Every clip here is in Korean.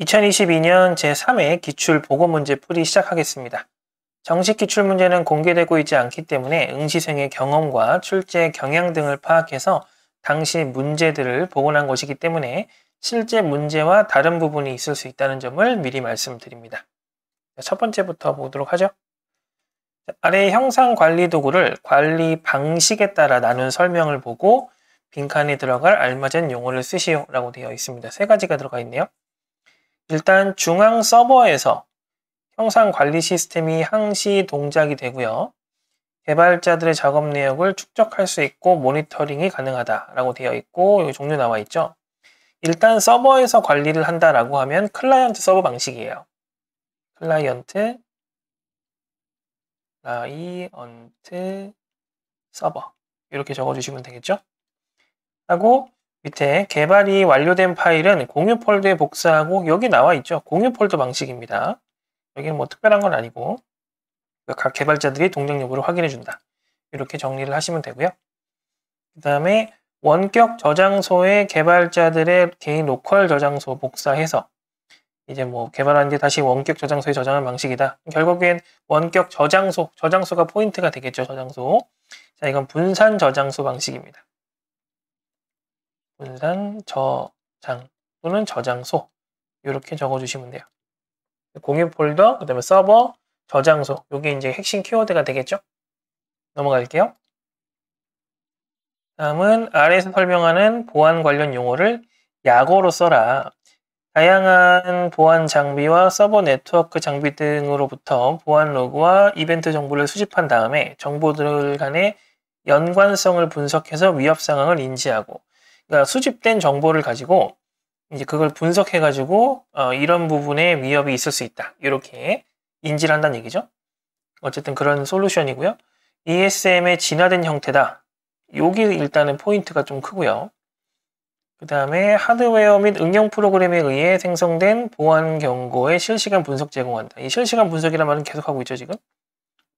2022년 제3회 기출 보고 문제 풀이 시작하겠습니다. 정식 기출 문제는 공개되고 있지 않기 때문에 응시생의 경험과 출제 경향 등을 파악해서 당시 문제들을 복원한 것이기 때문에 실제 문제와 다른 부분이 있을 수 있다는 점을 미리 말씀드립니다. 첫 번째부터 보도록 하죠. 아래 형상 관리 도구를 관리 방식에 따라 나눈 설명을 보고 빈칸에 들어갈 알맞은 용어를 쓰시오 라고 되어 있습니다. 세 가지가 들어가 있네요. 일단 중앙 서버에서 형상 관리 시스템이 항시 동작이 되고요. 개발자들의 작업 내역을 축적할 수 있고 모니터링이 가능하다라고 되어 있고 여기 종류 나와 있죠. 일단 서버에서 관리를 한다라고 하면 클라이언트 서버 방식이에요. 클라이언트 라이언트 서버 이렇게 적어주시면 되겠죠. 하고 밑에 개발이 완료된 파일은 공유 폴더에 복사하고 여기 나와 있죠. 공유 폴더 방식입니다. 여기는 뭐 특별한 건 아니고 각 개발자들이 동작 여부를 확인해 준다. 이렇게 정리를 하시면 되고요. 그 다음에 원격 저장소에 개발자들의 개인 로컬 저장소 복사해서 이제 뭐 개발한 뒤 다시 원격 저장소에 저장하는 방식이다. 결국엔 원격 저장소, 저장소가 포인트가 되겠죠. 저장소. 자, 이건 분산 저장소 방식입니다. 분산 저장 또는 저장소 이렇게 적어주시면 돼요. 공유 폴더, 그 다음에 서버, 저장소 이게 이제 핵심 키워드가 되겠죠? 넘어갈게요. 다음은 아래에서 설명하는 보안 관련 용어를 약어로 써라. 다양한 보안 장비와 서버 네트워크 장비 등으로부터 보안 로그와 이벤트 정보를 수집한 다음에 정보들 간의 연관성을 분석해서 위협 상황을 인지하고 그러니까 수집된 정보를 가지고 이제 그걸 분석해 가지고 어, 이런 부분에 위협이 있을 수 있다. 이렇게 인지를 한다는 얘기죠. 어쨌든 그런 솔루션이고요. ESM의 진화된 형태다. 여기 일단은 포인트가 좀 크고요. 그 다음에 하드웨어 및 응용 프로그램에 의해 생성된 보안 경고의 실시간 분석 제공한다. 이 실시간 분석이란 말은 계속하고 있죠, 지금.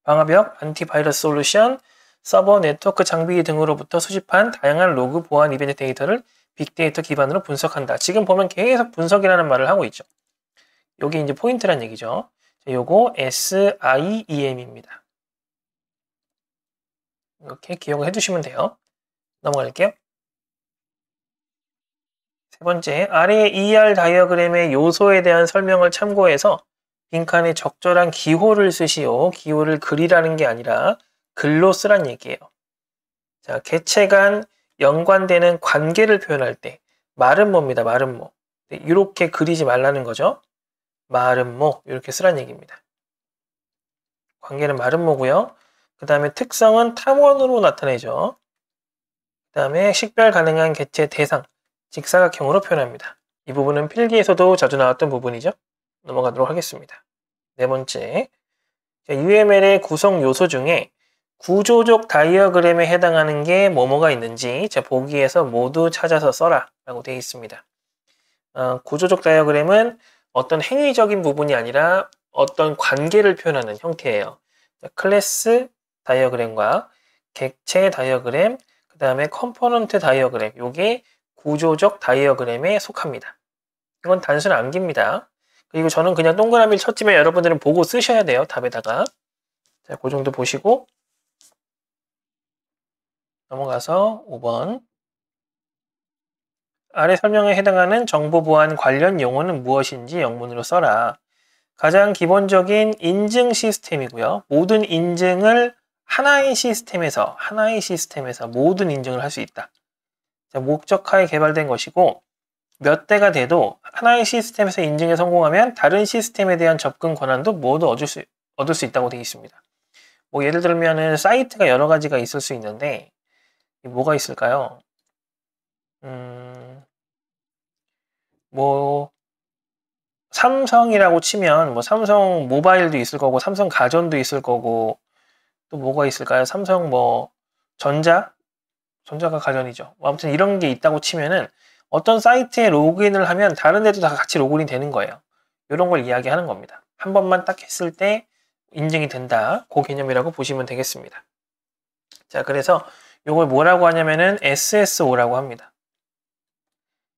방화벽, antivirus 솔루션, 서버, 네트워크 장비 등으로부터 수집한 다양한 로그 보안 이벤트 데이터를 빅데이터 기반으로 분석한다. 지금 보면 계속 분석이라는 말을 하고 있죠. 여기 이제 포인트란 얘기죠. 요거 SIEM입니다. 이렇게 기억을 해두시면 돼요. 넘어갈게요. 세 번째, 아래 ER 다이어그램의 요소에 대한 설명을 참고해서 빈칸에 적절한 기호를 쓰시오. 기호를 글이라는 게 아니라 글로 쓰란 얘기예요. 자, 개체 간 연관되는 관계를 표현할 때 말은 뭐입니다. 말은 뭐. 이렇게 그리지 말라는 거죠. 말은 뭐 이렇게 쓰란 얘기입니다. 관계는 말은 뭐고요. 그 다음에 특성은 탐원으로 나타내죠. 그 다음에 식별 가능한 개체 대상, 직사각형으로 표현합니다. 이 부분은 필기에서도 자주 나왔던 부분이죠. 넘어가도록 하겠습니다. 네 번째, UML의 구성 요소 중에 구조적 다이어그램에 해당하는 게 뭐뭐가 있는지 자 보기에서 모두 찾아서 써라 라고 되어 있습니다. 어, 구조적 다이어그램은 어떤 행위적인 부분이 아니라 어떤 관계를 표현하는 형태예요. 자, 클래스 다이어그램과 객체 다이어그램, 그 다음에 component 다이어그램, 요게 구조적 다이어그램에 속합니다. 이건 단순 암기입니다. 그리고 저는 그냥 동그라미를 쳤지만 여러분들은 보고 쓰셔야 돼요. 답에다가. 자, 그 정도 보시고 넘어가서 5번 아래 설명에 해당하는 정보보안 관련 용어는 무엇인지 영문으로 써라. 가장 기본적인 인증 시스템이고요. 모든 인증을 하나의 시스템에서 하나의 시스템에서 모든 인증을 할 수 있다. 목적하에 개발된 것이고 몇 대가 돼도 하나의 시스템에서 인증에 성공하면 다른 시스템에 대한 접근 권한도 모두 얻을 수, 얻을 수 있다고 되어 있습니다. 뭐 예를 들면 사이트가 여러 가지가 있을 수 있는데 뭐가 있을까요? 음, 뭐 삼성이라고 치면 뭐 삼성 모바일도 있을 거고 삼성 가전도 있을 거고 또 뭐가 있을까요? 삼성 뭐 전자 전자가 가전이죠. 뭐 아무튼 이런 게 있다고 치면은 어떤 사이트에 로그인을 하면 다른 데도 다 같이 로그인이 되는 거예요. 이런 걸 이야기하는 겁니다. 한 번만 딱 했을 때 인증이 된다. 그 개념이라고 보시면 되겠습니다. 자, 그래서 이걸 뭐라고 하냐면은 SSO라고 합니다.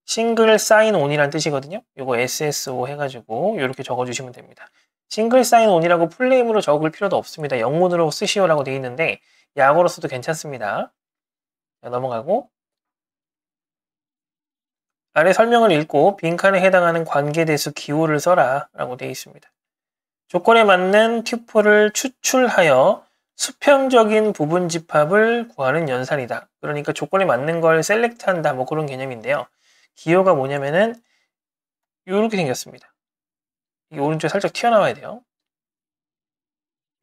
싱글 사인 온이란 뜻이거든요. 요거 SSO 해가지고 이렇게 적어주시면 됩니다. 싱글 사인 온이라고 풀네임으로 적을 필요도 없습니다. 영문으로 쓰시오라고 되어 있는데 약어로 써도 괜찮습니다. 자, 넘어가고 아래 설명을 읽고 빈칸에 해당하는 관계대수 기호를 써라 라고 되어 있습니다. 조건에 맞는 튜플을 추출하여 수평적인 부분 집합을 구하는 연산이다. 그러니까 조건에 맞는 걸 셀렉트한다 뭐 그런 개념인데요. 기호가 뭐냐면은 이렇게 생겼습니다. 이 오른쪽에 살짝 튀어나와야 돼요.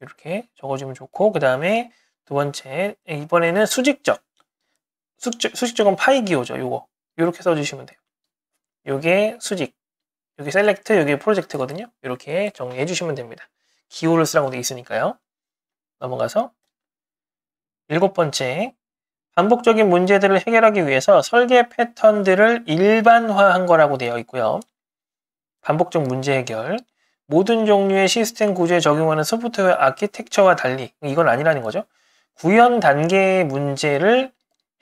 이렇게 적어주면 좋고 그 다음에 두 번째 이번에는 수직적 수직, 수직적은 파이 기호죠. 요거 이렇게 써주시면 돼요. 요게 수직 여기 셀렉트 여기 프로젝트거든요. 이렇게 정리해 주시면 됩니다. 기호를 쓰라고 돼 있으니까요. 넘어가서 일곱 번째 반복적인 문제들을 해결하기 위해서 설계 패턴들을 일반화한 거라고 되어 있고요. 반복적 문제 해결 모든 종류의 시스템 구조에 적용하는 소프트웨어 아키텍처와 달리 이건 아니라는 거죠. 구현 단계의 문제를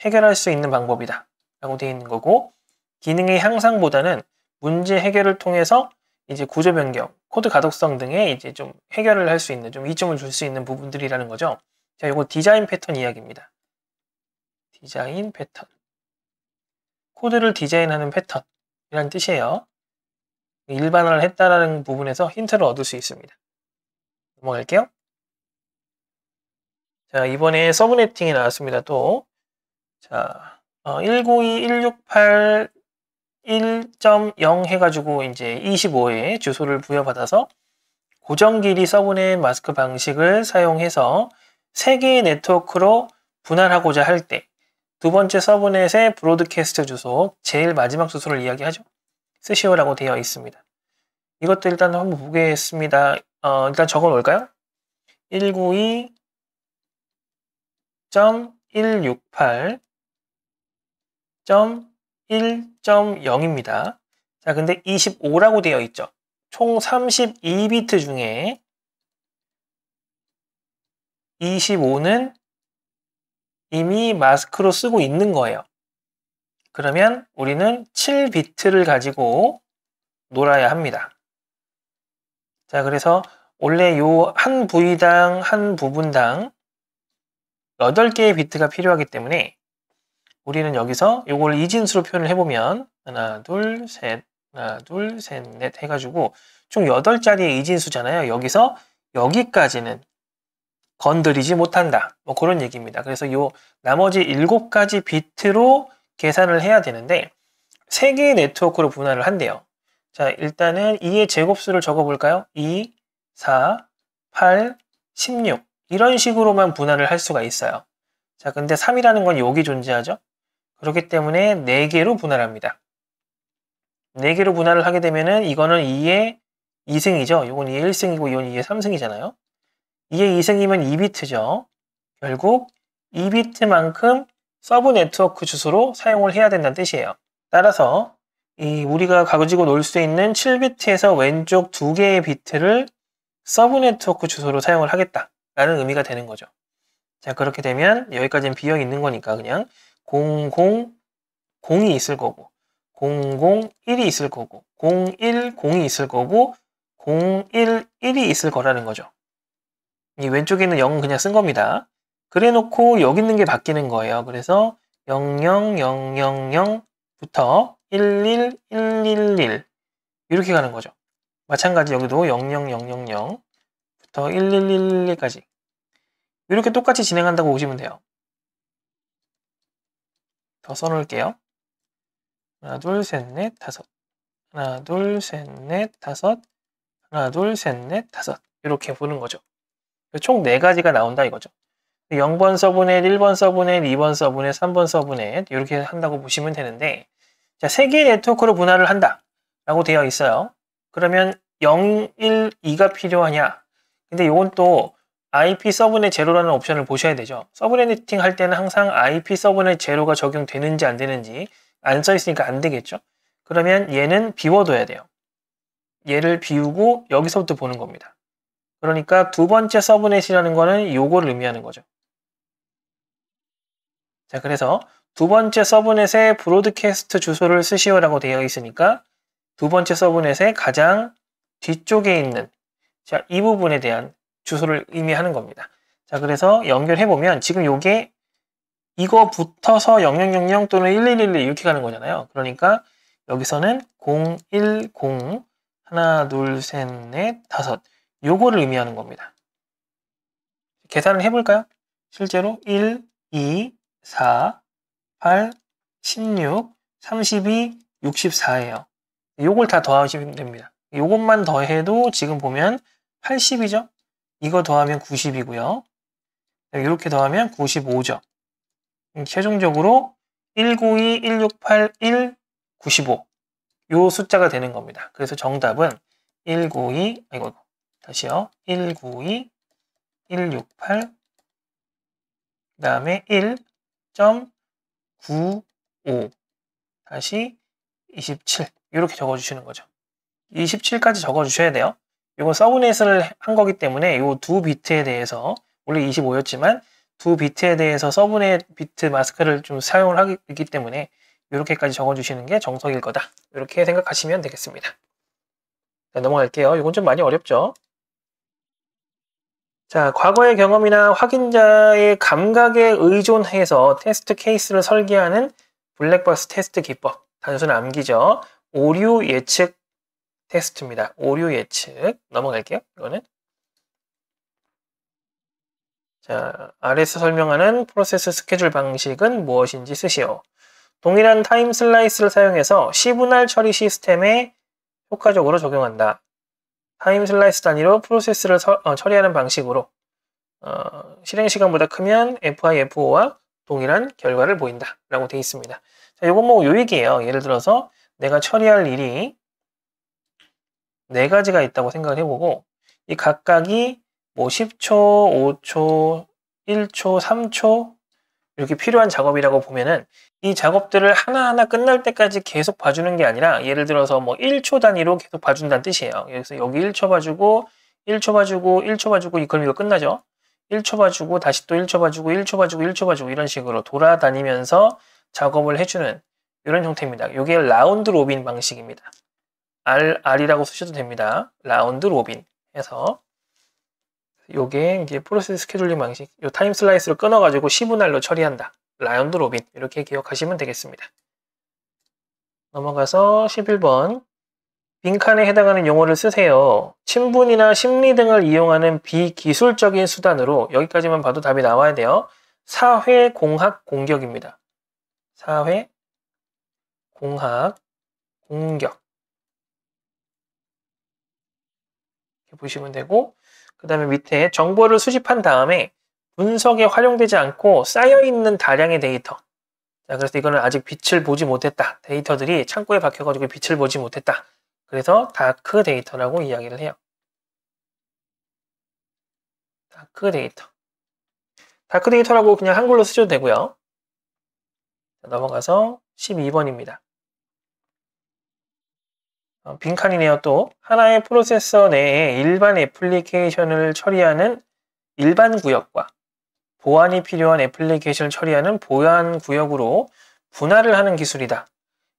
해결할 수 있는 방법이다 라고 되어 있는 거고 기능의 향상보다는 문제 해결을 통해서 이제 구조 변경, 코드 가독성 등의 이제 좀 해결을 할 수 있는 좀 이점을 줄 수 있는 부분들이라는 거죠. 자, 이거 디자인 패턴 이야기입니다. 디자인 패턴. 코드를 디자인하는 패턴이라는 뜻이에요. 일반화를 했다라는 부분에서 힌트를 얻을 수 있습니다. 넘어갈게요. 자, 이번에 서브네팅이 나왔습니다. 또. 자, 어, 192, 168, 1.0 해가지고 이제 25에 주소를 부여받아서 고정 길이 서브넷 마스크 방식을 사용해서 3개의 네트워크로 분할하고자 할 때 두 번째 서브넷의 브로드캐스트 주소, 제일 마지막 주소를 이야기하죠. 쓰시오라고 되어 있습니다. 이것도 일단 한번 보겠습니다. 어, 일단 적어 놓을까요? 192.168. 1.0입니다. 자, 근데 25라고 되어 있죠. 총 32비트 중에 25는 이미 마스크로 쓰고 있는 거예요. 그러면 우리는 7비트를 가지고 놀아야 합니다. 자, 그래서 원래 요 한 부위당 한 부분당 8개의 비트가 필요하기 때문에 우리는 여기서 이걸 이진수로 표현을 해보면 하나, 둘, 셋, 하나, 둘, 셋, 넷 해가지고 총 8자리의 이진수잖아요. 여기서 여기까지는 건드리지 못한다. 뭐 그런 얘기입니다. 그래서 요 나머지 7가지 비트로 계산을 해야 되는데 3개의 네트워크로 분할을 한대요. 자, 일단은 2의 제곱수를 적어볼까요? 2, 4, 8, 16 이런 식으로만 분할을 할 수가 있어요. 자, 근데 3이라는 건 여기 존재하죠? 그렇기 때문에 4개로 분할합니다. 4개로 분할을 하게 되면은 이거는 2의 2승이죠. 이건 2의 1승이고 이건 2의 3승이잖아요. 2의 2승이면 2비트죠. 결국 2비트만큼 서브 네트워크 주소로 사용을 해야 된다는 뜻이에요. 따라서 이 우리가 가지고 놀 수 있는 7비트에서 왼쪽 두 개의 비트를 서브 네트워크 주소로 사용을 하겠다라는 의미가 되는 거죠. 자 그렇게 되면 여기까지는 비어 있는 거니까 그냥 00, 0이 있을 거고 001이 있을 거고 01, 0이 있을 거고 011이 있을 거라는 거죠. 이 왼쪽에 있는 0은 그냥 쓴 겁니다. 그래 놓고 여기 있는 게 바뀌는 거예요. 그래서 00000부터 11111 이렇게 가는 거죠. 마찬가지 여기도 00000부터 1111까지 이렇게 똑같이 진행한다고 보시면 돼요. 더 써놓을게요. 하나, 둘, 셋, 넷, 다섯. 하나, 둘, 셋, 넷, 다섯. 하나, 둘, 셋, 넷, 다섯. 이렇게 보는 거죠. 총 4가지가 나온다 이거죠. 0번 subnet, 1번 subnet, 2번 subnet, 3번 subnet 이렇게 한다고 보시면 되는데 자, 3개의 네트워크로 분할을 한다 라고 되어 있어요. 그러면 0, 1, 2가 필요하냐? 근데 이건 또 IP 서브넷 제로라는 옵션을 보셔야 되죠. subnetting 할 때는 항상 IP 서브넷 제로가 적용되는지 안 되는지 안 써 있으니까 안 되겠죠. 그러면 얘는 비워둬야 돼요. 얘를 비우고 여기서부터 보는 겁니다. 그러니까 두 번째 서브넷이라는 거는 요거를 의미하는 거죠. 자, 그래서 두 번째 서브넷에 브로드캐스트 주소를 쓰시오라고 되어 있으니까 두 번째 서브넷의 가장 뒤쪽에 있는 자, 이 부분에 대한 주소를 의미하는 겁니다. 자, 그래서 연결해 보면 지금 요게 이거 붙어서 0000 또는 1111 이렇게 가는 거잖아요. 그러니까 여기서는 010 하나, 둘, 셋, 넷, 다섯 요거를 의미하는 겁니다. 계산을 해볼까요? 실제로 1, 2, 4, 8, 16, 32, 64예요. 요걸 다 더하시면 됩니다. 요것만 더해도 지금 보면 80이죠? 이거 더하면 90이고요. 이렇게 더하면 95죠. 최종적으로 192, 168, 1, 95. 요 숫자가 되는 겁니다. 그래서 정답은 192, 아이고, 다시요. 192, 168, 그 다음에 1.95, 다시 27. 이렇게 적어주시는 거죠. 27까지 적어주셔야 돼요. 이건 subnet을 한 거기 때문에 이 두 비트에 대해서 원래 25였지만 두 비트에 대해서 subnet 비트 마스크를 좀 사용을 하기 때문에 이렇게까지 적어주시는 게 정석일 거다. 이렇게 생각하시면 되겠습니다. 자, 넘어갈게요. 이건 좀 많이 어렵죠? 자, 과거의 경험이나 확인자의 감각에 의존해서 테스트 케이스를 설계하는 블랙박스 테스트 기법. 단순 암기죠. 오류 예측 테스트입니다. 오류 예측. 넘어갈게요. 이거는. 자, 아래서 설명하는 프로세스 스케줄 방식은 무엇인지 쓰시오. 동일한 time slice를 사용해서 시분할 처리 시스템에 효과적으로 적용한다. time slice 단위로 프로세스를 서, 어, 처리하는 방식으로 어, 실행 시간보다 크면 FIFO와 동일한 결과를 보인다 라고 되어 있습니다. 자, 이건 뭐 요얘기예요. 예를 들어서 내가 처리할 일이 네 가지가 있다고 생각을 해보고 이 각각이 뭐 10초, 5초, 1초, 3초 이렇게 필요한 작업이라고 보면은 이 작업들을 하나하나 끝날 때까지 계속 봐주는 게 아니라 예를 들어서 뭐 1초 단위로 계속 봐준다는 뜻이에요. 그래서 여기 1초 봐주고 1초 봐주고 1초 봐주고 그럼 이거 끝나죠. 1초 봐주고 다시 또 1초 봐주고 1초 봐주고 1초 봐주고 이런 식으로 돌아다니면서 작업을 해주는 이런 형태입니다. 이게 round robin 방식입니다. R, R이라고 쓰셔도 됩니다. round robin 해서 요게 이제 프로세스 스케줄링 방식, 요 time slice를 끊어가지고 시분할로 처리한다. round robin 이렇게 기억하시면 되겠습니다. 넘어가서 11번 빈칸에 해당하는 용어를 쓰세요. 친분이나 심리 등을 이용하는 비기술적인 수단으로 여기까지만 봐도 답이 나와야 돼요. 사회공학 공격입니다. 사회 공학 공격 이렇게 보시면 되고 그 다음에 밑에 정보를 수집한 다음에 분석에 활용되지 않고 쌓여있는 다량의 데이터. 자 그래서 이거는 아직 빛을 보지 못했다. 데이터들이 창고에 박혀가지고 빛을 보지 못했다. 그래서 dark data라고 이야기를 해요. dark data. dark data라고 그냥 한글로 쓰셔도 되고요. 자, 넘어가서 12번입니다. 어, 빈칸이네요 또 하나의 프로세서 내에 일반 애플리케이션을 처리하는 일반 구역과 보안이 필요한 애플리케이션을 처리하는 보안 구역으로 분할을 하는 기술이다.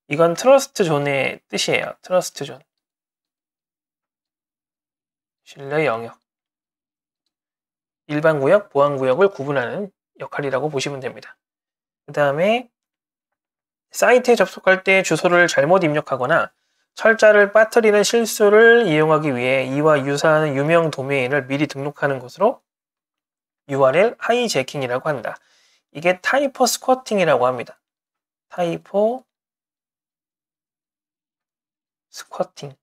이건 trust zone의 뜻이에요. trust zone. 신뢰 영역. 일반 구역, 보안 구역을 구분하는 역할이라고 보시면 됩니다. 그 다음에 사이트에 접속할 때 주소를 잘못 입력하거나 철자를 빠뜨리는 실수를 이용하기 위해 이와 유사한 유명 도메인을 미리 등록하는 것으로 URL 하이제킹이라고 한다. 이게 typosquatting이라고 합니다. typo 스쿼팅.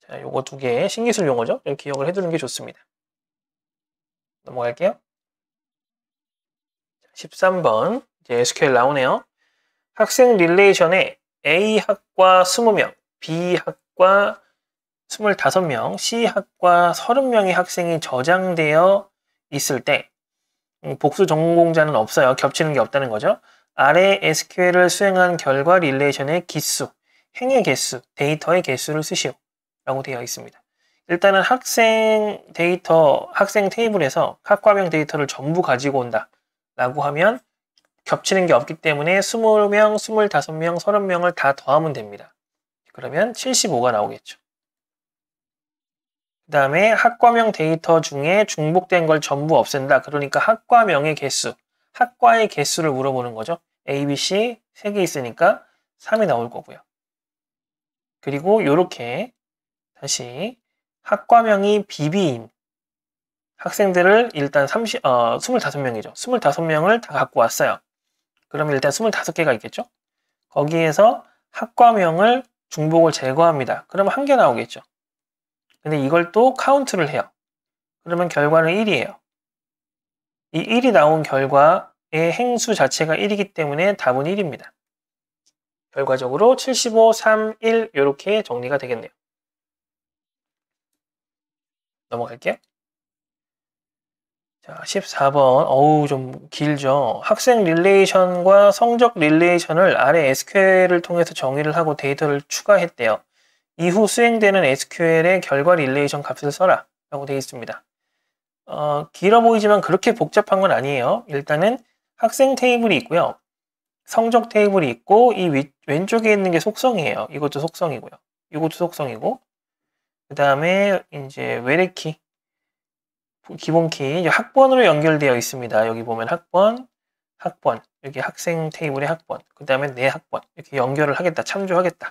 자, 요거 두 개 신기술 용어죠. 기억을 해두는 게 좋습니다. 넘어갈게요. 13번 이제 SQL 나오네요. 학생 릴레이션에 A학과 20명, B학과 25명, C학과 30명의 학생이 저장되어 있을 때 음, 복수 전공자는 없어요. 겹치는 게 없다는 거죠. 아래 SQL을 수행한 결과 relation의 기수, 행의 개수, 데이터의 개수를 쓰시오. 라고 되어 있습니다. 일단은 학생 데이터, 학생 테이블에서 학과명 데이터를 전부 가지고 온다 라고 하면 겹치는 게 없기 때문에 20명, 25명, 30명을 다 더하면 됩니다. 그러면 75가 나오겠죠. 그 다음에 학과명 데이터 중에 중복된 걸 전부 없앤다. 그러니까 학과명의 개수, 학과의 개수를 물어보는 거죠. A, B, C 3개 있으니까 3이 나올 거고요. 그리고 이렇게 다시 학과명이 비비인 학생들을 일단 30, 어, 25명이죠. 25명을 다 갖고 왔어요. 그러면 일단 25개가 있겠죠? 거기에서 학과명을 중복을 제거합니다. 그러면 한 개 나오겠죠. 근데 이걸 또 카운트를 해요. 그러면 결과는 1이에요. 이 1이 나온 결과의 행수 자체가 1이기 때문에 답은 1입니다. 결과적으로 75, 3, 1 이렇게 정리가 되겠네요. 넘어갈게요. 자, 14번. 어우, 좀 길죠. 학생 relation과 성적 relation을 아래 SQL을 통해서 정의를 하고 데이터를 추가했대요. 이후 수행되는 SQL의 결과 relation 값을 써라. 라고 되어 있습니다. 어, 길어 보이지만 그렇게 복잡한 건 아니에요. 일단은 학생 테이블이 있고요. 성적 테이블이 있고 이 위, 왼쪽에 있는 게 속성이에요. 이것도 속성이고요. 이것도 속성이고 그 다음에 이제 외래키 기본키 학번으로 연결되어 있습니다. 여기 보면 학번, 학번, 여기 학생 테이블의 학번, 그 다음에 내 학번 이렇게 연결을 하겠다, 참조하겠다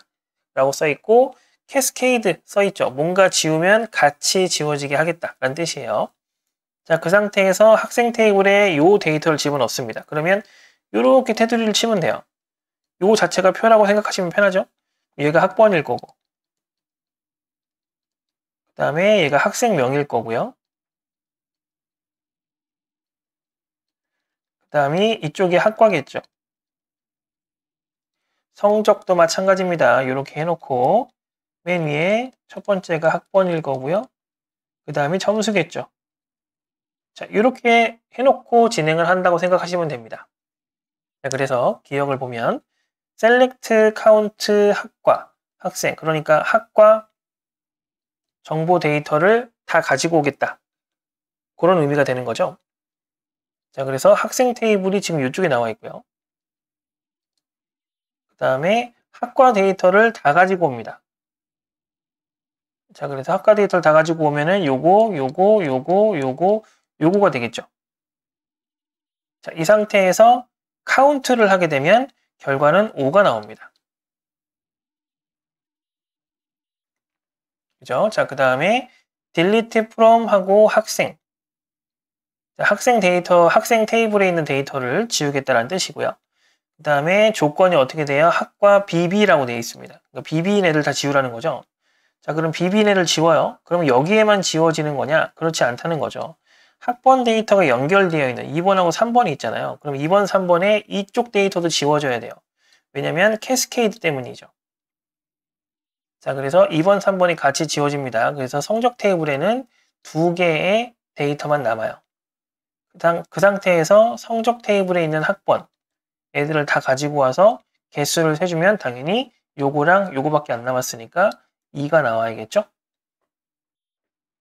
라고 써있고 cascade 써있죠. 뭔가 지우면 같이 지워지게 하겠다 라는 뜻이에요. 자, 그 상태에서 학생 테이블에 이 데이터를 집어넣습니다. 그러면 이렇게 테두리를 치면 돼요. 요 자체가 표라고 생각하시면 편하죠? 얘가 학번일 거고 그 다음에 얘가 학생명일 거고요. 다음이 이쪽이 학과겠죠. 성적도 마찬가지입니다. 이렇게 해놓고 맨 위에 첫 번째가 학번일 거고요. 그 다음이 점수겠죠. 자, 이렇게 해놓고 진행을 한다고 생각하시면 됩니다. 자, 그래서 기억을 보면 select count 학과 학생 그러니까 학과 정보 데이터를 다 가지고 오겠다. 그런 의미가 되는 거죠. 자, 그래서 학생 테이블이 지금 이쪽에 나와 있고요. 그 다음에 학과 데이터를 다 가지고 옵니다. 자, 그래서 학과 데이터를 다 가지고 오면은 요거, 요거, 요거, 요거, 요거가 되겠죠. 자, 이 상태에서 카운트를 하게 되면 결과는 5가 나옵니다. 그죠? 자, 그 다음에 delete from 하고 학생. 자, 학생 데이터, 학생 테이블에 있는 데이터를 지우겠다는 뜻이고요. 그 다음에 조건이 어떻게 돼요? 학과 BB라고 되어 있습니다. 그러니까 BB인 애들 다 지우라는 거죠. 자, 그럼 BB인 애를 지워요. 그럼 여기에만 지워지는 거냐? 그렇지 않다는 거죠. 학번 데이터가 연결되어 있는 2번하고 3번이 있잖아요. 그럼 2번, 3번에 이쪽 데이터도 지워져야 돼요. 왜냐면 cascade 때문이죠. 자, 그래서 2번, 3번이 같이 지워집니다. 그래서 성적 테이블에는 두 개의 데이터만 남아요. 그 상태에서 성적 테이블에 있는 학번, 애들을 다 가지고 와서 개수를 세주면 당연히 요거랑 요거밖에 안 남았으니까 2가 나와야겠죠?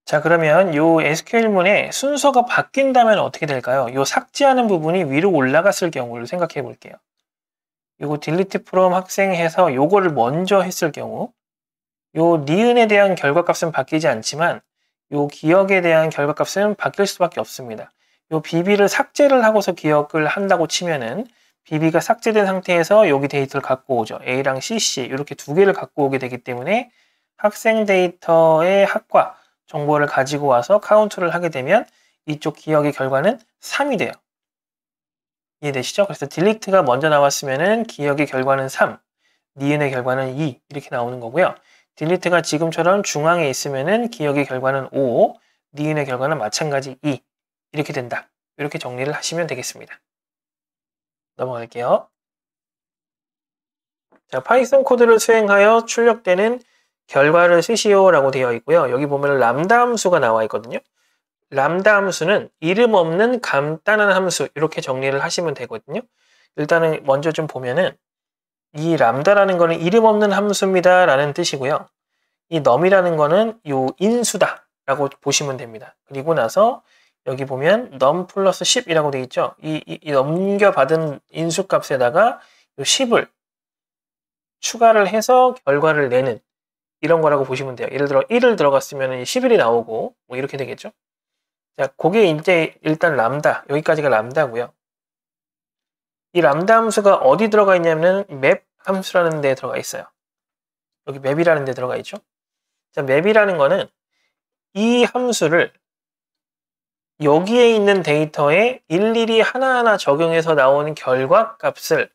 자 그러면 요 SQL문의 순서가 바뀐다면 어떻게 될까요? 요 삭제하는 부분이 위로 올라갔을 경우를 생각해 볼게요. 요거 delete from 학생 해서 요거를 먼저 했을 경우 요 니은에 대한 결과값은 바뀌지 않지만 요 기역에 대한 결과값은 바뀔 수밖에 없습니다. 요 BB를 삭제를 하고서 기역을 한다고 치면은 BB가 삭제된 상태에서 여기 데이터를 갖고 오죠. A랑 CC 이렇게 두 개를 갖고 오게 되기 때문에 학생 데이터의 학과 정보를 가지고 와서 카운트를 하게 되면 이쪽 기역의 결과는 3이 돼요. 이해되시죠? 그래서 delete가 먼저 나왔으면은 기역의 결과는 3, 니은의 결과는 2 이렇게 나오는 거고요. delete가 지금처럼 중앙에 있으면은 기역의 결과는 5, 니은의 결과는 마찬가지 2 이렇게 된다. 이렇게 정리를 하시면 되겠습니다. 넘어갈게요. 자, Python 코드를 수행하여 출력되는 결과를 쓰시오라고 되어 있고요. 여기 보면 람다 함수가 나와 있거든요. 람다 함수는 이름 없는 간단한 함수 이렇게 정리를 하시면 되거든요. 일단은 먼저 좀 보면은 이 람다라는 거는 이름 없는 함수입니다 라는 뜻이고요. 이 num이라는 거는 요 인수다 라고 보시면 됩니다. 그리고 나서 여기 보면 num 플러스 10이라고 되어 있죠. 이, 이, 이 넘겨받은 인수값에다가 요 10을 추가를 해서 결과를 내는 이런 거라고 보시면 돼요. 예를 들어 1을 들어갔으면 11이 나오고 뭐 이렇게 되겠죠. 자, 그게 이제 일단 람다 여기까지가 람다고요. 이 람다 함수가 어디 들어가 있냐면 맵 함수라는 데 들어가 있어요. 여기 맵이라는 데 들어가 있죠. 자, 맵이라는 거는 이 함수를 여기에 있는 데이터에 일일이 하나하나 적용해서 나오는 결과 값을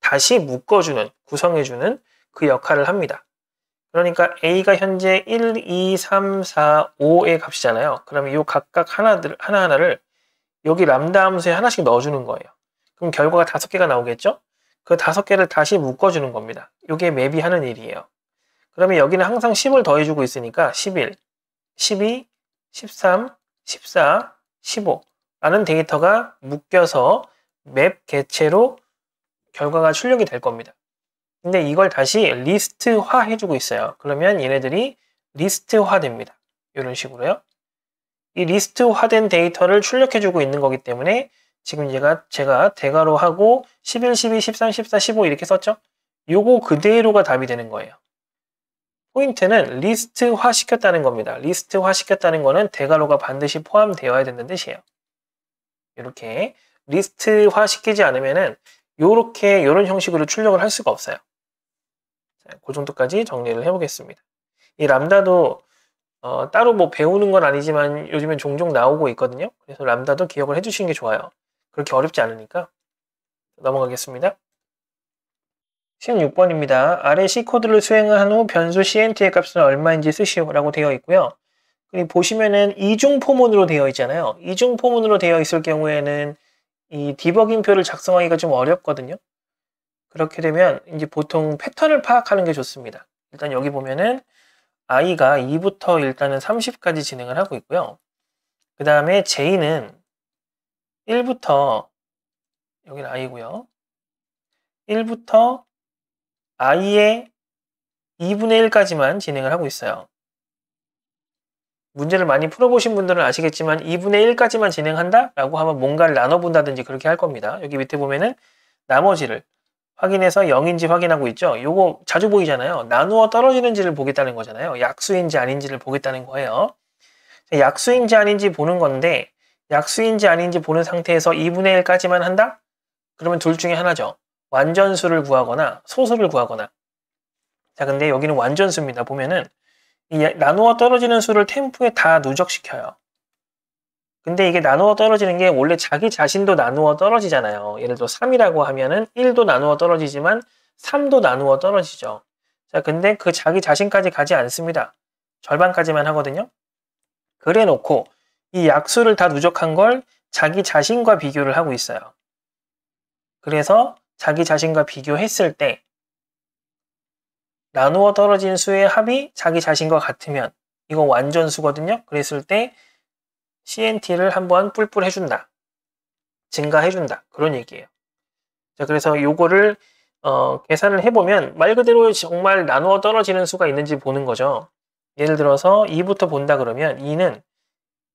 다시 묶어주는, 구성해주는 그 역할을 합니다. 그러니까 A가 현재 1, 2, 3, 4, 5의 값이잖아요. 그러면 이 각각 하나들, 하나하나를 여기 람다 함수에 하나씩 넣어주는 거예요. 그럼 결과가 다섯 개가 나오겠죠? 그 다섯 개를 다시 묶어주는 겁니다. 이게 맵이 하는 일이에요. 그러면 여기는 항상 10을 더해주고 있으니까 11, 12, 13, 14, 15라는 데이터가 묶여서 map 객체로 결과가 출력이 될 겁니다. 근데 이걸 다시 리스트화 해주고 있어요. 그러면 얘네들이 리스트화 됩니다. 이런 식으로요. 이 리스트화된 데이터를 출력해주고 있는 거기 때문에 지금 제가, 제가 대괄호 하고 11, 12, 13, 14, 15 이렇게 썼죠? 요거 그대로가 답이 되는 거예요. 포인트는 리스트화 시켰다는 겁니다. 리스트화 시켰다는 거는 대괄호가 반드시 포함되어야 된다는 뜻이에요. 이렇게 리스트화 시키지 않으면은 요렇게 이런 형식으로 출력을 할 수가 없어요. 자, 그 정도까지 정리를 해보겠습니다. 이 람다도 어, 따로 뭐 배우는 건 아니지만 요즘엔 종종 나오고 있거든요. 그래서 람다도 기억을 해주시는 게 좋아요. 그렇게 어렵지 않으니까 넘어가겠습니다. 시험 6번입니다. 아래 C코드를 수행한 후 변수 CNT의 값은 얼마인지 쓰시오 라고 되어 있고요. 그리고 보시면은 이중 포문으로 되어 있잖아요. 이중 포문으로 되어 있을 경우에는 이 디버깅표를 작성하기가 좀 어렵거든요. 그렇게 되면 이제 보통 패턴을 파악하는 게 좋습니다. 일단 여기 보면은 i가 2부터 일단은 30까지 진행을 하고 있고요. 그 다음에 j는 1부터 여기는 i고요. 1부터 i의 2분의 1까지만 진행을 하고 있어요. 문제를 많이 풀어보신 분들은 아시겠지만 2분의 1까지만 진행한다? 라고 하면 뭔가를 나눠본다든지 그렇게 할 겁니다. 여기 밑에 보면은 나머지를 확인해서 0인지 확인하고 있죠. 요거 자주 보이잖아요. 나누어 떨어지는지를 보겠다는 거잖아요. 약수인지 아닌지를 보겠다는 거예요. 약수인지 아닌지 보는 건데 약수인지 아닌지 보는 상태에서 2분의 1까지만 한다? 그러면 둘 중에 하나죠. 완전수를 구하거나 소수를 구하거나 자 근데 여기는 완전수입니다. 보면은 이 나누어 떨어지는 수를 템프에 다 누적시켜요. 근데 이게 나누어 떨어지는 게 원래 자기 자신도 나누어 떨어지잖아요. 예를 들어 3이라고 하면은 1도 나누어 떨어지지만 3도 나누어 떨어지죠. 자, 근데 그 자기 자신까지 가지 않습니다. 절반까지만 하거든요. 그래 놓고 이 약수를 다 누적한 걸 자기 자신과 비교를 하고 있어요. 그래서 자기 자신과 비교했을 때 나누어 떨어진 수의 합이 자기 자신과 같으면 이거 완전수거든요. 그랬을 때 CNT를 한번 뿔뿔 해준다. 증가해준다. 그런 얘기예요. 자, 그래서 요거를 어, 계산을 해보면 말 그대로 정말 나누어 떨어지는 수가 있는지 보는 거죠. 예를 들어서 2부터 본다 그러면 2는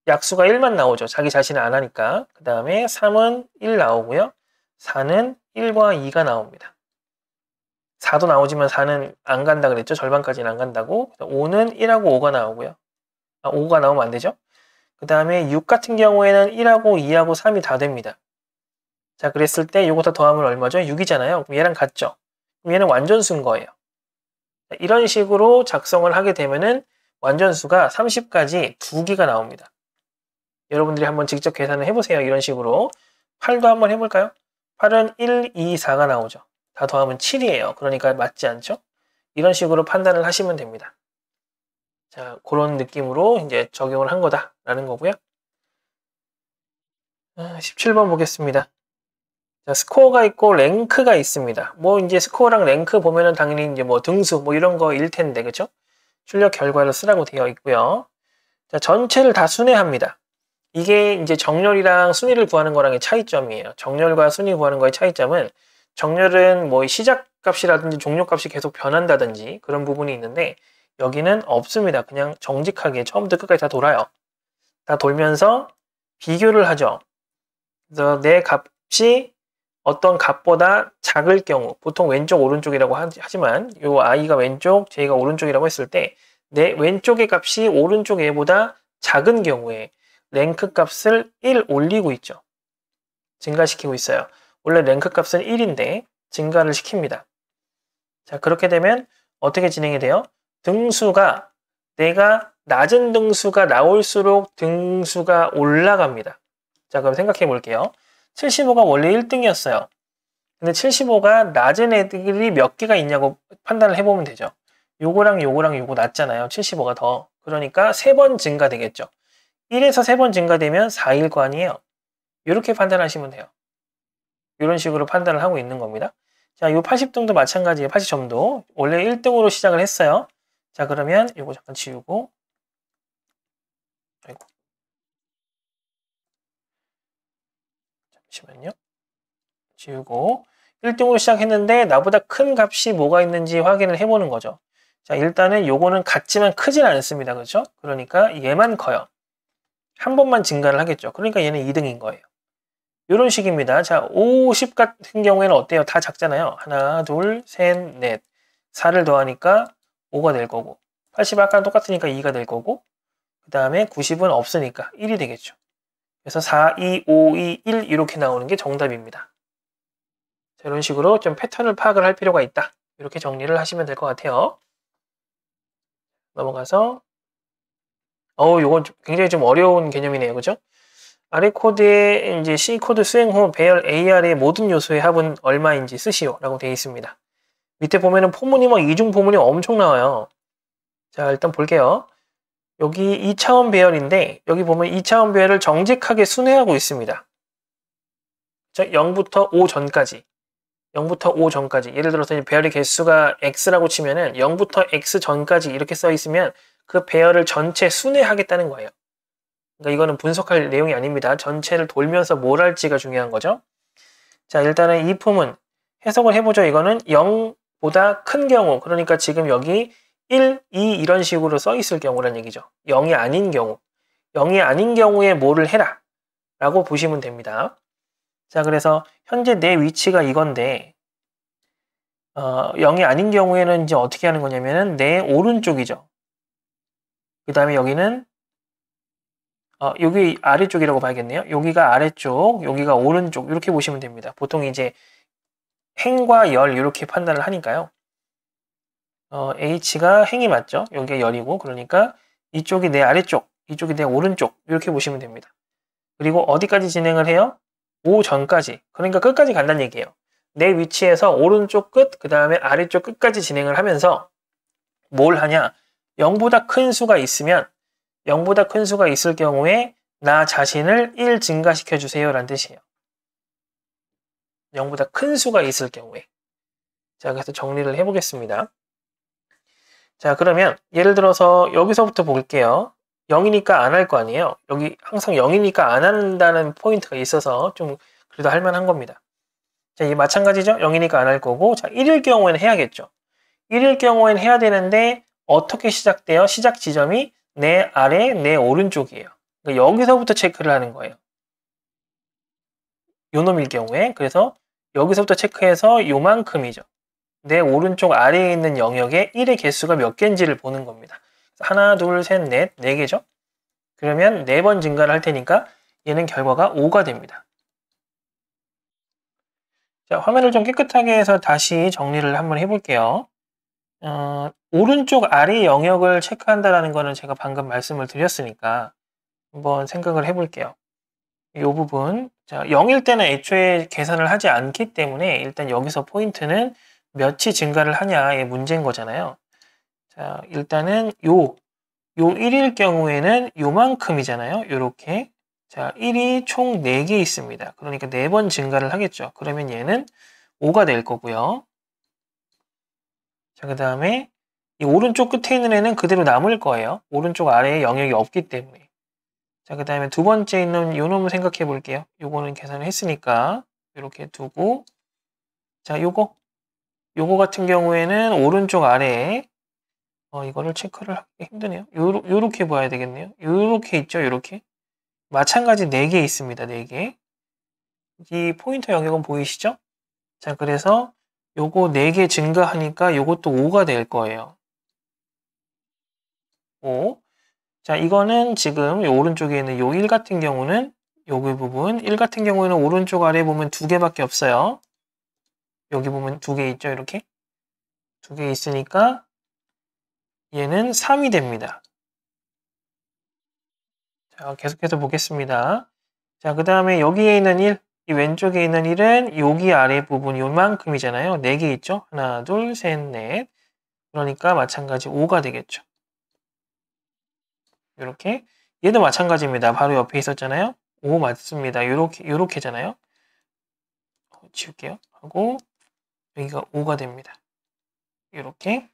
약수가 1만 나오죠. 자기 자신을 안 하니까. 그 다음에 3은 1 나오고요. 4는 1과 2가 나옵니다. 4도 나오지만 4는 안 간다 그랬죠. 절반까지는 안 간다고. 5는 1하고 5가 나오고요. 아, 5가 나오면 안 되죠. 그 다음에 6 같은 경우에는 1하고 2하고 3이 다 됩니다. 자, 그랬을 때 요거 다 더하면 얼마죠? 6이잖아요. 그럼 얘랑 같죠? 그럼 얘는 완전수인 거예요. 자, 이런 식으로 작성을 하게 되면은 완전수가 30까지 두 개가 나옵니다. 여러분들이 한번 직접 계산을 해보세요. 이런 식으로. 8도 한번 해볼까요? 8은 1, 2, 4가 나오죠. 다 더하면 7이에요. 그러니까 맞지 않죠? 이런 식으로 판단을 하시면 됩니다. 자, 그런 느낌으로 이제 적용을 한 거다라는 거고요. 17번 아, 보겠습니다. 자, 스코어가 있고 랭크가 있습니다. 뭐 이제 스코어랑 랭크 보면은 당연히 이제 뭐 등수 뭐 이런 거일 텐데 그죠? 출력 결과를 쓰라고 되어 있고요. 자, 전체를 다 순회합니다. 이게 이제 정렬이랑 순위를 구하는 거랑의 차이점이에요. 정렬과 순위 구하는 거의 차이점은 정렬은 뭐 시작값이라든지 종료값이 계속 변한다든지 그런 부분이 있는데 여기는 없습니다. 그냥 정직하게 처음부터 끝까지 다 돌아요. 다 돌면서 비교를 하죠. 그래서 내 값이 어떤 값보다 작을 경우 보통 왼쪽 오른쪽이라고 하지만 이 i가 왼쪽 j가 오른쪽이라고 했을 때 내 왼쪽의 값이 오른쪽 얘보다 작은 경우에 랭크 값을 1 올리고 있죠. 증가시키고 있어요. 원래 랭크 값은 1인데 증가를 시킵니다. 자 그렇게 되면 어떻게 진행이 돼요? 등수가 내가 낮은 등수가 나올수록 등수가 올라갑니다. 자 그럼 생각해 볼게요. 75가 원래 1등이었어요. 근데 75가 낮은 애들이 몇 개가 있냐고 판단을 해보면 되죠. 요거랑 요거랑 요거 낮잖아요. 75가 더. 그러니까 3번 증가되겠죠. 1에서 3번 증가되면 4일 거 아니에요. 이렇게 판단하시면 돼요. 이런 식으로 판단을 하고 있는 겁니다. 자, 요 80등도 마찬가지예요. 80점도. 원래 1등으로 시작을 했어요. 자, 그러면 요거 잠깐 지우고. 아이고. 잠시만요. 지우고. 1등으로 시작했는데 나보다 큰 값이 뭐가 있는지 확인을 해보는 거죠. 자, 일단은 요거는 같지만 크진 않습니다. 그렇죠? 그러니까 얘만 커요. 한 번만 증가를 하겠죠. 그러니까 얘는 2등인 거예요. 이런 식입니다. 자, 50 같은 경우에는 어때요? 다 작잖아요. 하나, 둘, 셋, 넷. 4를 더하니까 5가 될 거고 80 아까랑 똑같으니까 2가 될 거고 그 다음에 90은 없으니까 1이 되겠죠. 그래서 4, 2, 5, 2, 1 이렇게 나오는 게 정답입니다. 자, 이런 식으로 좀 패턴을 파악을 할 필요가 있다. 이렇게 정리를 하시면 될 것 같아요. 넘어가서 어, 이건 굉장히 좀 어려운 개념이네요. 그죠? 아래 코드에 이제 C 코드 수행 후 배열 AR의 모든 요소의 합은 얼마인지 쓰시오 라고 되어 있습니다. 밑에 보면은 for문이 막 이중 for문이 엄청 나와요. 자, 일단 볼게요. 여기 2차원 배열인데 여기 보면 2차원 배열을 정직하게 순회하고 있습니다. 자, 0부터 5 전까지. 0부터 5 전까지. 예를 들어서 배열의 개수가 x라고 치면은 0부터 x 전까지 이렇게 써 있으면 그 배열을 전체 순회하겠다는 거예요. 그러니까 이거는 분석할 내용이 아닙니다. 전체를 돌면서 뭘 할지가 중요한 거죠. 자, 일단은 이 품은 해석을 해보죠. 이거는 0보다 큰 경우, 그러니까 지금 여기 1, 2 이런 식으로 써 있을 경우란 얘기죠. 0이 아닌 경우. 0이 아닌 경우에 뭐를 해라 라고 보시면 됩니다. 자, 그래서 현재 내 위치가 이건데 어, 0이 아닌 경우에는 이제 어떻게 하는 거냐면은 내 오른쪽이죠. 그 다음에 여기는 어, 여기 아래쪽이라고 봐야겠네요. 여기가 아래쪽, 여기가 오른쪽 이렇게 보시면 됩니다. 보통 이제 행과 열 이렇게 판단을 하니까요. 어, H가 행이 맞죠? 여기가 열이고 그러니까 이쪽이 내 아래쪽, 이쪽이 내 오른쪽 이렇게 보시면 됩니다. 그리고 어디까지 진행을 해요? O 전까지. 그러니까 끝까지 간다는 얘기예요. 내 위치에서 오른쪽 끝, 그 다음에 아래쪽 끝까지 진행을 하면서 뭘 하냐? 0보다 큰 수가 있으면 0보다 큰 수가 있을 경우에 나 자신을 1 증가시켜 주세요 라는 뜻이에요. 0보다 큰 수가 있을 경우에 자 그래서 정리를 해보겠습니다. 자 그러면 예를 들어서 여기서부터 볼게요. 0이니까 안 할 거 아니에요. 여기 항상 0이니까 안 한다는 포인트가 있어서 좀 그래도 할 만한 겁니다. 자, 이 마찬가지죠. 0이니까 안 할 거고 자 1일 경우에는 해야겠죠. 1일 경우에는 해야 되는데 어떻게 시작돼요? 시작 지점이 내 아래, 내 오른쪽이에요. 그러니까 여기서부터 체크를 하는 거예요. 요 놈일 경우에 그래서 여기서부터 체크해서 요만큼이죠. 내 오른쪽 아래에 있는 영역에 1의 개수가 몇 개인지를 보는 겁니다. 하나, 둘, 셋, 넷, 네 개죠. 그러면 네 번 증가를 할 테니까 얘는 결과가 5가 됩니다. 자, 화면을 좀 깨끗하게 해서 다시 정리를 한번 해볼게요. 어, 오른쪽 아래 영역을 체크한다라는 거는 제가 방금 말씀을 드렸으니까 한번 생각을 해볼게요. 이 부분 자 0일 때는 애초에 계산을 하지 않기 때문에 일단 여기서 포인트는 몇이 증가를 하냐의 문제인 거잖아요. 자 일단은 요, 요 1일 경우에는 요만큼이잖아요. 요렇게 자 1이 총 4개 있습니다. 그러니까 4번 증가를 하겠죠. 그러면 얘는 5가 될 거고요. 자, 그 다음에 이 오른쪽 끝에 있는 애는 그대로 남을 거예요. 오른쪽 아래에 영역이 없기 때문에. 자, 그 다음에 두 번째 있는 요 놈을 생각해 볼게요. 요거는 계산을 했으니까 이렇게 두고 자, 요거 요거 같은 경우에는 오른쪽 아래에 어, 이거를 체크를 하기 힘드네요. 요러, 요렇게 봐야 되겠네요. 요렇게 있죠, 요렇게. 마찬가지 4개 있습니다, 4개. 이 포인터 영역은 보이시죠? 자, 그래서 요거 4개 증가하니까 요것도 5가 될 거예요. 5. 자, 이거는 지금 요 오른쪽에 있는 요 1 같은 경우는 여기 부분 1 같은 경우에는 오른쪽 아래 보면 두 개밖에 없어요. 여기 보면 두 개 있죠, 이렇게. 두 개 있으니까 얘는 3이 됩니다. 자, 계속해서 보겠습니다. 자, 그 다음에 여기에 있는 1, 이 왼쪽에 있는 1은 여기 아래 부분 요만큼이잖아요. 4개 있죠? 하나, 둘, 셋, 넷. 그러니까 마찬가지 5가 되겠죠. 이렇게 얘도 마찬가지입니다. 바로 옆에 있었잖아요. 5 맞습니다. 요렇게 요렇게잖아요. 어, 지울게요. 하고 여기가 5가 됩니다. 이렇게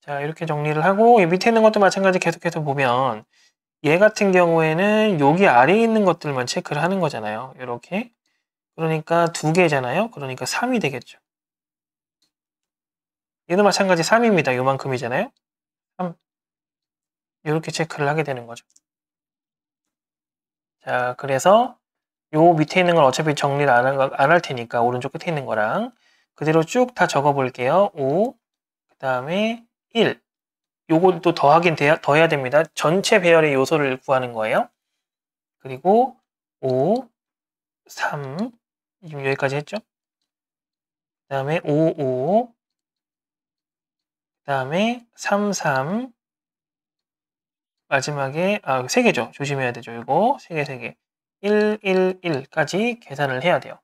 자 이렇게 정리를 하고 이 밑에 있는 것도 마찬가지 계속해서 보면 얘 같은 경우에는 여기 아래에 있는 것들만 체크를 하는 거잖아요. 이렇게 그러니까 두 개잖아요. 그러니까 3이 되겠죠. 얘도 마찬가지 3입니다. 요만큼이잖아요. 3 이렇게 체크를 하게 되는 거죠. 자 그래서 요 밑에 있는 걸 어차피 정리를 안 할 테니까 오른쪽 끝에 있는 거랑 그대로 쭉 다 적어 볼게요. 5, 그 다음에 1. 요것도 더하긴 돼야, 더해야 됩니다. 전체 배열의 요소를 구하는 거예요. 그리고 5, 3, 지금 여기까지 했죠? 그 다음에 5, 5, 그 다음에 3, 3, 마지막에, 아, 3개죠. 조심해야 되죠. 이거 3개, 3개. 1, 1, 1까지 계산을 해야 돼요.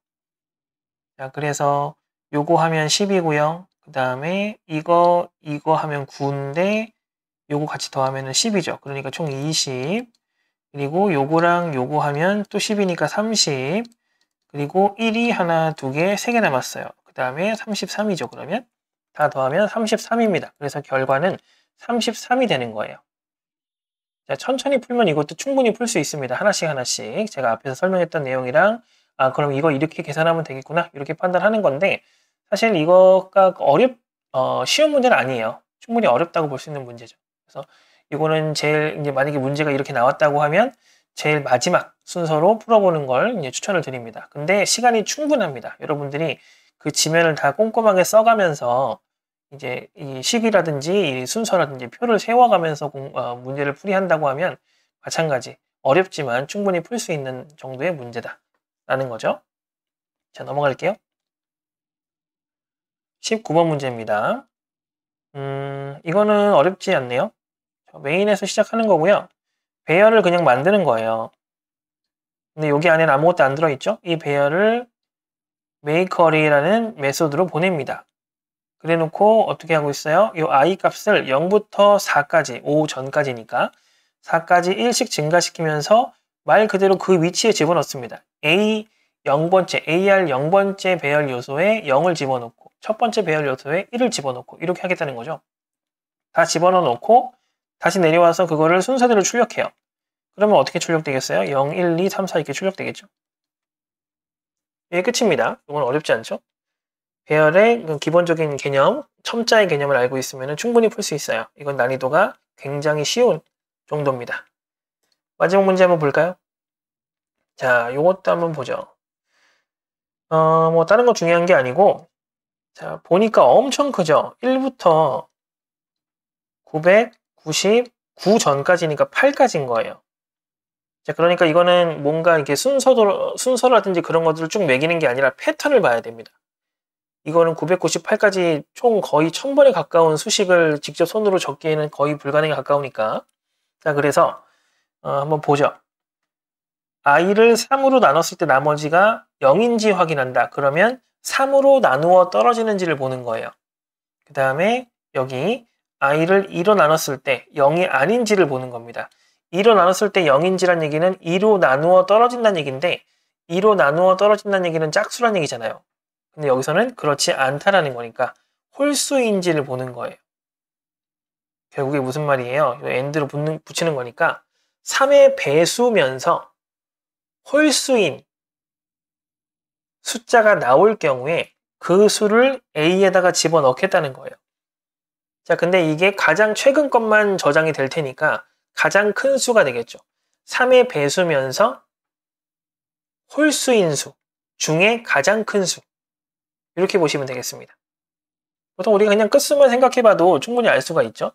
자, 그래서 요거 하면 10이고요. 그 다음에 이거, 이거 하면 9인데 요거 같이 더하면 10이죠. 그러니까 총 20. 그리고 요거랑 요거 하면 또 10이니까 30. 그리고 1이 하나, 두 개, 세 개 남았어요. 그 다음에 33이죠. 그러면 다 더하면 33입니다. 그래서 결과는 33이 되는 거예요. 자, 천천히 풀면 이것도 충분히 풀 수 있습니다. 하나씩 하나씩. 제가 앞에서 설명했던 내용이랑 아, 그럼 이거 이렇게 계산하면 되겠구나. 이렇게 판단하는 건데 사실 이거가 어렵, 어, 쉬운 문제는 아니에요. 충분히 어렵다고 볼 수 있는 문제죠. 그래서 이거는 제일 이제 만약에 문제가 이렇게 나왔다고 하면 제일 마지막 순서로 풀어보는 걸 이제 추천을 드립니다. 근데 시간이 충분합니다. 여러분들이 그 지면을 다 꼼꼼하게 써가면서 이제 이 시기라든지 이 순서라든지 표를 세워가면서 공, 어, 문제를 풀이한다고 하면 마찬가지 어렵지만 충분히 풀 수 있는 정도의 문제다 라는 거죠. 자 넘어갈게요. 19번 문제입니다. 음, 이거는 어렵지 않네요. main에서 시작하는 거고요. 배열을 그냥 만드는 거예요. 근데 여기 안에는 아무것도 안 들어있죠? 이 배열을 make array라는 메소드로 보냅니다. 그래 놓고 어떻게 하고 있어요? 이 i 값을 0부터 4까지, 5 전까지니까 4까지 1씩 증가시키면서 말 그대로 그 위치에 집어넣습니다. a 0번째, AR 0번째 배열 요소에 0을 집어넣고 첫 번째 배열 요소에 1을 집어넣고 이렇게 하겠다는 거죠. 다 집어넣어 놓고 다시 내려와서 그거를 순서대로 출력해요. 그러면 어떻게 출력되겠어요? 0, 1, 2, 3, 4 이렇게 출력되겠죠. 이게 끝입니다. 이건 어렵지 않죠? 배열의 그 기본적인 개념, 첨자의 개념을 알고 있으면 충분히 풀 수 있어요. 이건 난이도가 굉장히 쉬운 정도입니다. 마지막 문제 한번 볼까요? 자, 요것도 한번 보죠. 어, 뭐 다른 거 중요한 게 아니고 자, 보니까 엄청 크죠? 1부터 999 전까지니까 8까지인 거예요. 자, 그러니까 이거는 뭔가 이렇게 순서도, 순서라든지 그런 것들을 쭉 매기는 게 아니라 패턴을 봐야 됩니다. 이거는 998까지 총 거의 1000번에 가까운 수식을 직접 손으로 적기에는 거의 불가능에 가까우니까. 자, 그래서, 어, 한번 보죠. i를 3으로 나눴을 때 나머지가 0인지 확인한다. 그러면 3으로 나누어 떨어지는지를 보는 거예요. 그 다음에 여기 i를 2로 나눴을 때 0이 아닌지를 보는 겁니다. 2로 나눴을 때 0인지란 얘기는 2로 나누어 떨어진다는 얘기인데 2로 나누어 떨어진다는 얘기는 짝수란 얘기잖아요. 근데 여기서는 그렇지 않다라는 거니까 홀수인지를 보는 거예요. 결국에 무슨 말이에요? 이 end로 붙는, 붙이는 거니까 3의 배수면서 홀수인 숫자가 나올 경우에 그 수를 A에다가 집어넣겠다는 거예요. 자, 근데 이게 가장 최근 것만 저장이 될 테니까 가장 큰 수가 되겠죠. 3의 배수면서 홀수인 수 중에 가장 큰 수. 이렇게 보시면 되겠습니다. 보통 우리가 그냥 끝수만 생각해봐도 충분히 알 수가 있죠.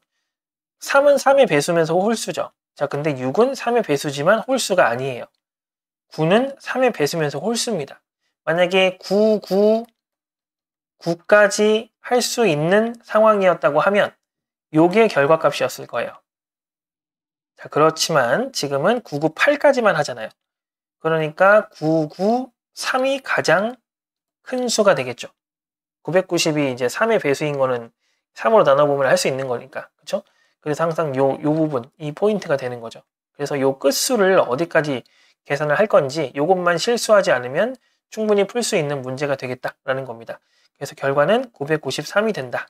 3은 3의 배수면서 홀수죠. 자, 근데 6은 3의 배수지만 홀수가 아니에요. 9는 3의 배수면서 홀수입니다. 만약에 9, 9, 9까지 할 수 있는 상황이었다고 하면 요게 결과값이었을 거예요. 자, 그렇지만 지금은 998까지만 하잖아요. 그러니까 993이 가장 큰 수가 되겠죠. 990이 이제 3의 배수인 거는 3으로 나눠보면 할 수 있는 거니까. 그렇죠? 그래서 항상 요, 요 부분, 이 포인트가 되는 거죠. 그래서 요 끝수를 어디까지 계산을 할 건지 요것만 실수하지 않으면 충분히 풀 수 있는 문제가 되겠다라는 겁니다. 그래서 결과는 993이 된다.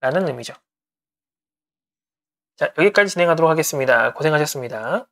라는 의미죠. 자, 여기까지 진행하도록 하겠습니다. 고생하셨습니다.